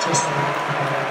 just like that.